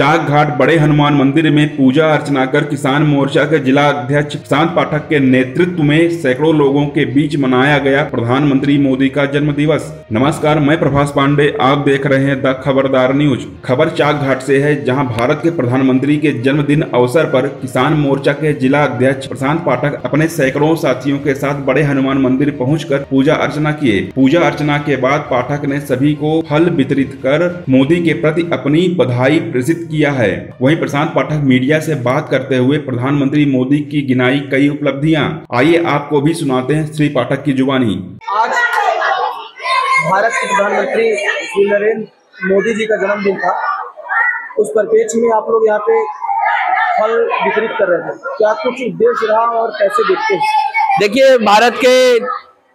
चाक घाट बड़े हनुमान मंदिर में पूजा अर्चना कर किसान मोर्चा के जिला अध्यक्ष प्रशांत पाठक के नेतृत्व में सैकड़ों लोगों के बीच मनाया गया प्रधानमंत्री मोदी का जन्म दिवस नमस्कार, मैं प्रभास पांडे, आप देख रहे हैं द खबरदार न्यूज़। खबर चाक घाट से है, जहाँ भारत के प्रधानमंत्री के जन्मदिन अवसर पर किसान मोर्चा के जिला अध्यक्ष प्रशांत पाठक अपने सैकड़ों साथियों के साथ बड़े हनुमान मंदिर पहुंचकर पूजा अर्चना किए। पूजा अर्चना के बाद पाठक ने सभी को फल वितरित कर मोदी के प्रति अपनी बधाई प्रेषित किया है। वहीं प्रशांत पाठक मीडिया से बात करते हुए प्रधानमंत्री मोदी की गिनाई कई उपलब्धियाँ। आइए आपको भी सुनाते हैं श्री पाठक की जुबानी। आज भारत के प्रधानमंत्री श्री नरेंद्र मोदी जी का जन्मदिन था। उस परिप्रेक्ष्य में आप लोग यहाँ पे फल वितरित कर रहे थे। क्या कुछ उद्देश्य रहा और कैसे देखते हैं? देखिए भारत के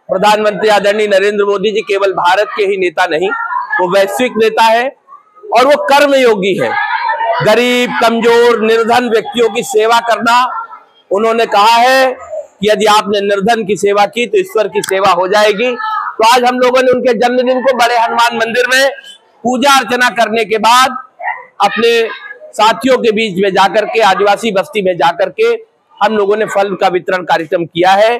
प्रधानमंत्री आदरणीय नरेंद्र मोदी जी केवल भारत के ही नेता नहीं वो वैश्विक नेता है और वो कर्म योगी है। गरीब, कमज़ोर, निर्धन व्यक्तियों की सेवा करना, उन्होंने कहा है कि यदि आपने निर्धन की सेवा की तो ईश्वर की सेवा हो जाएगी। तो आज हम लोगों ने उनके जन्मदिन को बड़े हनुमान मंदिर में पूजा अर्चना करने के बाद अपने साथियों के बीच में जाकर के, आदिवासी बस्ती में जाकर के हम लोगों ने फल का वितरण कार्यक्रम किया है।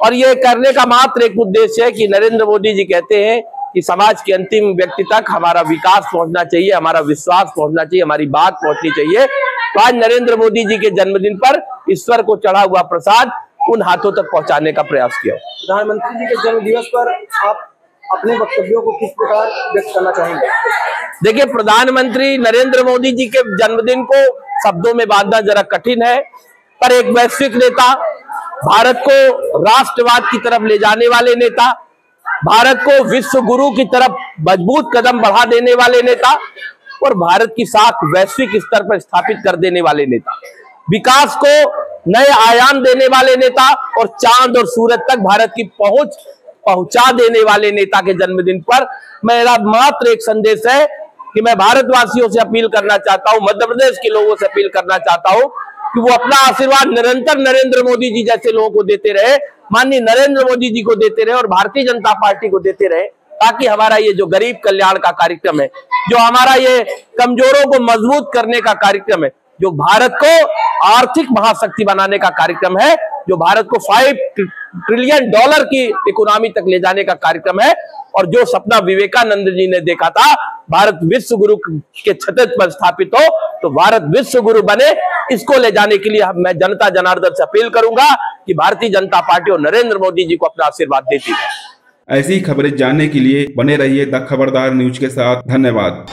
और ये करने का मात्र एक उद्देश्य है कि नरेंद्र मोदी जी कहते हैं कि समाज के अंतिम व्यक्ति तक हमारा विकास पहुँचना चाहिए हमारा विश्वास पहुँचना चाहिए हमारी बात पहुंचनी चाहिए। तो आज नरेंद्र मोदी जी के जन्मदिन पर ईश्वर को चढ़ा हुआ प्रसाद उन हाथों तक पहुँचाने का प्रयास किया। प्रधानमंत्री जी के जन्म दिवस पर आप अपने वक्तव्यों को किस प्रकार व्यक्त करना चाहेंगे? देखिए प्रधानमंत्री नरेंद्र मोदी जी के जन्मदिन को शब्दों में बांधना जरा कठिन है पर एक वैश्विक नेता भारत को राष्ट्रवाद की तरफ़ ले जाने वाले नेता भारत को विश्व गुरु की तरफ़ मज़बूत कदम बढ़ा देने वाले नेता और भारत की साख वैश्विक स्तर पर स्थापित कर देने वाले नेता। विकास को नए आयाम देने वाले नेता और चाँद और सूरज तक भारत की पहुँच पहुँचा देने वाले नेता के जन्मदिन पर मेरा मात्र एक संदेश है कि मैं भारतवासियों से अपील करना चाहता हूँ, मध्य प्रदेश के लोगों से अपील करना चाहता हूँ कि वो अपना आशीर्वाद निरंतर नरेंद्र मोदी जी जैसे लोगों को देते रहे, माननीय नरेंद्र मोदी जी को देते रहे और भारतीय जनता पार्टी को देते रहे, ताकि हमारा ये जो गरीब कल्याण का कार्यक्रम है, जो हमारा ये कमजोरों को मज़बूत करने का कार्यक्रम है, जो भारत को आर्थिक महाशक्ति बनाने का कार्यक्रम है, जो भारत को फाइव ट्रिलियन डॉलर की इकोनॉमी तक ले जाने का कार्यक्रम है, और जो सपना विवेकानंद जी ने देखा था भारत विश्व गुरु के छत पर स्थापित हो तो भारत विश्व गुरु बने। इसको ले जाने के लिए मैं जनता जनार्दन से अपील करूँगा कि भारतीय जनता पार्टी और नरेंद्र मोदी जी को अपना आशीर्वाद देती है ऐसी खबरें जानने के लिए बने रहिए द खबरदार न्यूज़ के साथ। धन्यवाद।